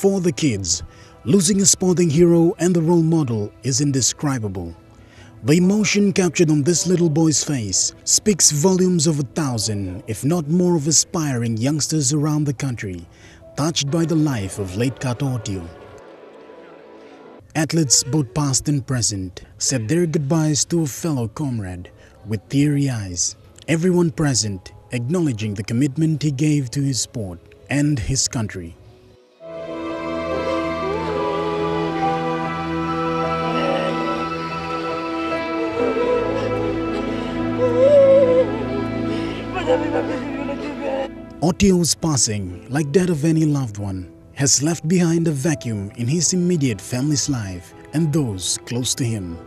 For the kids, losing a sporting hero and the role model is indescribable. The emotion captured on this little boy's face speaks volumes of a thousand, if not more, of aspiring youngsters around the country, touched by the life of late Kato Ottio. Athletes, both past and present, said their goodbyes to a fellow comrade with teary eyes. Everyone present acknowledging the commitment he gave to his sport and his country. Ottio's passing, like that of any loved one, has left behind a vacuum in his immediate family's life and those close to him.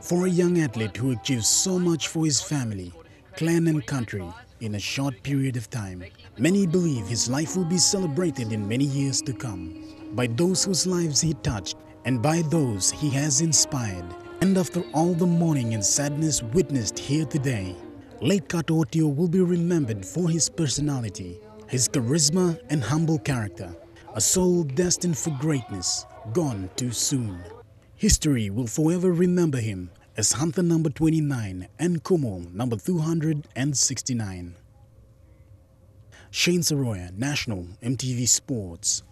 For a young athlete who achieves so much for his family, clan and country in a short period of time, many believe his life will be celebrated in many years to come by those whose lives he touched and by those he has inspired. And after all the mourning and sadness witnessed here today, late Kato Ottio will be remembered for his personality, his charisma and humble character, a soul destined for greatness, gone too soon. History will forever remember him as Hunter number 29 and Kumul number 269. Shane Saroya, National EMTV Sports.